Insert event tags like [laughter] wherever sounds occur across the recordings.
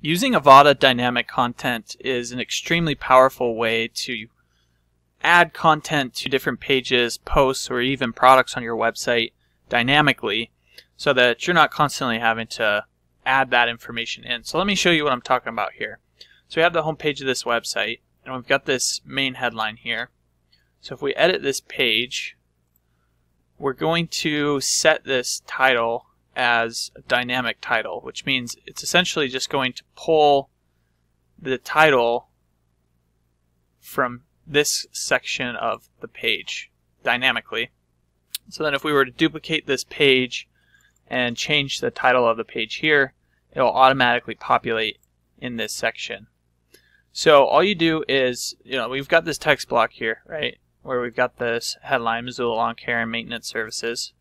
Using Avada dynamic content is an extremely powerful way to add content to different pages, posts, or even products on your website dynamically so that you're not constantly having to add that information in. So let me show you what I'm talking about here. So we have the home page of this website and we've got this main headline here. So if we edit this page, we're going to set this title as a dynamic title, which means it's essentially just going to pull the title from this section of the page dynamically. So then if we were to duplicate this page and change the title of the page here, it will automatically populate in this section. So all you do is, you know, we've got this text block here, right, where we've got this headline, Missoula Lawn Care and Maintenance Services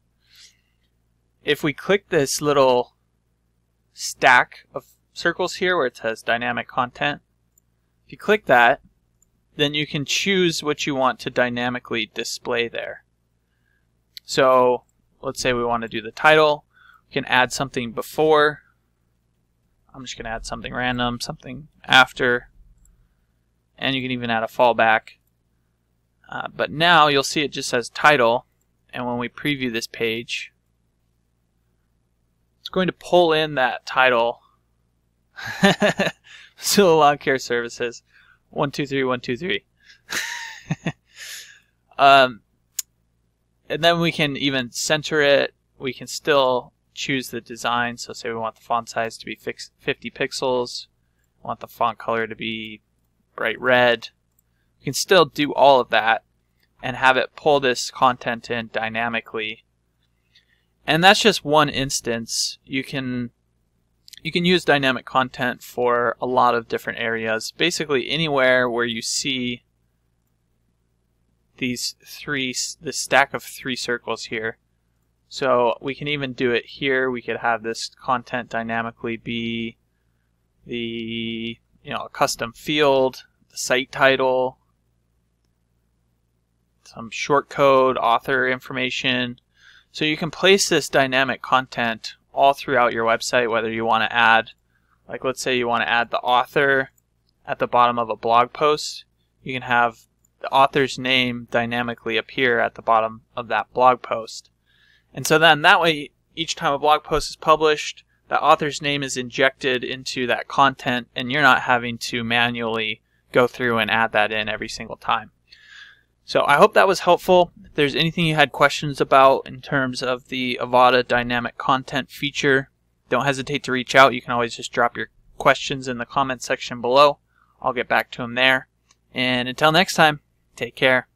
if we click this little stack of circles here where it says dynamic content, if you click that, then you can choose what you want to dynamically display there. So let's say we want to do the title. We can add something before. I'm just going to add something random, something after. And you can even add a fallback. Uh, but now you'll see it just says title. And when we preview this page, it's going to pull in that title. [laughs] Missoula Lawn Care Services. One two three one two three. [laughs] um, and then we can even center it. We can still choose the design. So say we want the font size to be 50 pixels. We want the font color to be bright red. We can still do all of that and have it pull this content in dynamically and that's just one instance. You can you can use dynamic content for a lot of different areas. Basically anywhere where you see these three the stack of three circles here. So we can even do it here. We could have this content dynamically be the you know a custom field, the site title, some short code, author information, so you can place this dynamic content all throughout your website, whether you want to add, like let's say you want to add the author at the bottom of a blog post, you can have the author's name dynamically appear at the bottom of that blog post. And so then that way, each time a blog post is published, the author's name is injected into that content and you're not having to manually go through and add that in every single time. So I hope that was helpful. If there's anything you had questions about in terms of the Avada dynamic content feature, don't hesitate to reach out. You can always just drop your questions in the comment section below. I'll get back to them there. And until next time, take care.